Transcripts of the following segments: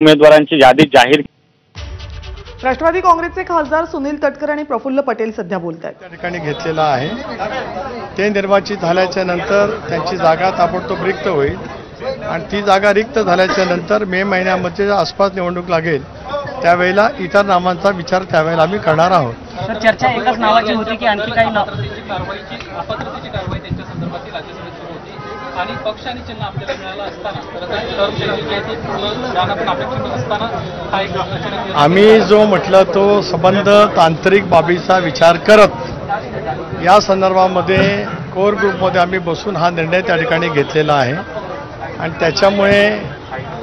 उमेदवारांची यादी जाहीर राष्ट्रवादी काँग्रेसचे खासदार सुनील तटकर आणि प्रफुल्ल पटेल सध्या बोलत आहेत. त्या ठिकाणी घेतलेला आहे. ते निर्वाचित झाल्याच्यानंतर त्यांची जागा ताबडतोब रिक्त होईल. आणि ती जागा रिक्त झाल्याच्यानंतर मे महिन्यामध्ये आसपास निवडणूक लागेल त्यावेळेला इतर नावांचा विचार त्यावेळेला आम्ही करणार आहोत. चर्चा एकाच नावाची होती की आणखी काही आणि पक्ष आणि चिन्ह आपल्याला मिळालं असताना असताना आम्ही जो म्हटलं तो संबंध तांत्रिक बाबीचा विचार करत या संदर्भामध्ये कोर ग्रुपमध्ये आम्ही बसून हा निर्णय त्या ठिकाणी घेतलेला आहे. आणि त्याच्यामुळे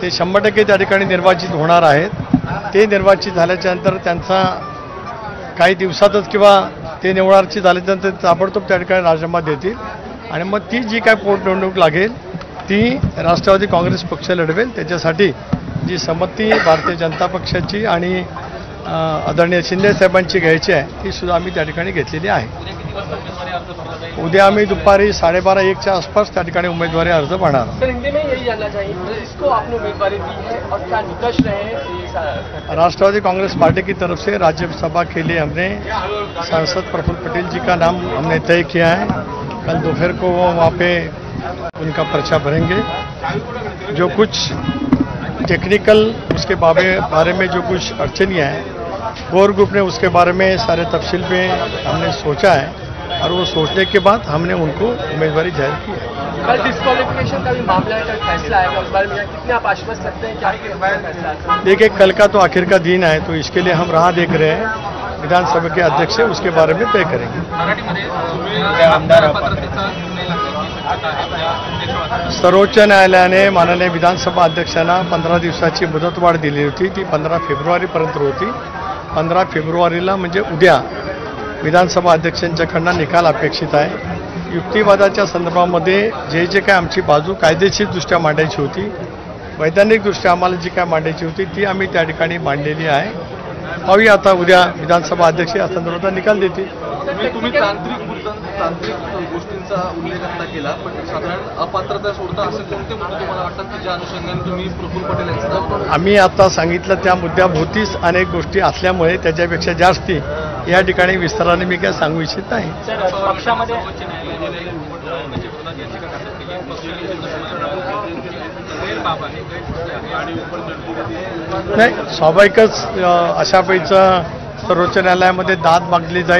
ते शंभर टक्के त्या ठिकाणी निर्वाचित होणार आहेत. ते निर्वाचित झाल्याच्यानंतर त्यांचा काही दिवसातच किंवा ते निवडारची झाल्याच्यानंतर ताबडतोब त्या ठिकाणी राजीनामा देतील. आणि मग ती जी काय पोटनिवडणूक लागेल ती राष्ट्रवादी काँग्रेस पक्ष लढवेल. त्याच्यासाठी जी संमती भारतीय जनता पक्षाची आणि आदरणीय शिंदे साहेबांची घ्यायची आहे ती सुद्धा आम्ही त्या ठिकाणी घेतलेली आहे. उद्या आम्ही दुपारी साडेबारा एकच्या आसपास त्या ठिकाणी उमेदवारी अर्ज भरणार राष्ट्रवादी कांग्रेस पार्टी की तरफ से राज्यसभा के लिए हमने सांसद प्रफुल्ल पटेल जी का नाम हमने तय किया है। कल दोपहर को वो वहाँ पे उनका पर्चा भरेंगे। जो कुछ टेक्निकल उसके बारे बारे में जो कुछ अड़चनियाँ हैं कोर ग्रुप ने उसके बारे में सारे तफसील पे हमने सोचा है और वो सोचने के बाद हमने उनको उम्मीदवारी ज़ाहिर की है। कल डिस्कालिफिकेशन का भी मामला है कल फैसला आएगा। उस बारे में कितने आप आश्वस्त सकते हैं है? देखिए कल का तो आखिर का दिन है तो इसके लिए हम राह देख रहे हैं। विधानसभा के अध्यक्ष है उसके बारे में तय करेंगे। आमदार सर्वोच्च न्यायालयाने माननीय विधानसभा अध्यक्षांना पंधरा दिवसाची मुदतवाढ दिली होती. ती पंधरा फेब्रुवारीपर्यंत होती. पंधरा फेब्रुवारीला म्हणजे उद्या विधानसभा अध्यक्षांच्याकडनं निकाल अपेक्षित आहे. युक्तिवादाच्या संदर्भामध्ये जे जे काय आमची बाजू कायदेशीरदृष्ट्या मांडायची होती वैधानिकदृष्ट्या आम्हाला जी काय मांडायची होती ती आम्ही त्या ठिकाणी मांडलेली आहे. पाहूया आता उद्या विधानसभा अध्यक्ष या संदर्भात निकाल देतील. तुम्ही तुम्ही तांत्रिक मुद्दा तांत्रिक गोष्टींचा उल्लेख आता केला पण साधारण अपात्रता सोडता असे कोणते मुद्दे तुम्हाला वाटतात की ज्या अनुषंगाने तुम्ही प्रफुल्ल पटेल यांचं? आम्ही आता सांगितलं त्या मुद्द्याभोवतीच अनेक गोष्टी असल्यामुळे त्याच्यापेक्षा जास्ती या ठिकाणी विस्ताराने मी काय सांगू इच्छित नाही. पक्षामध्ये नाही स्वाभाविकच अशा पैसा सर्वोच्च न्यायालयामध्ये दाद मागली जाईल.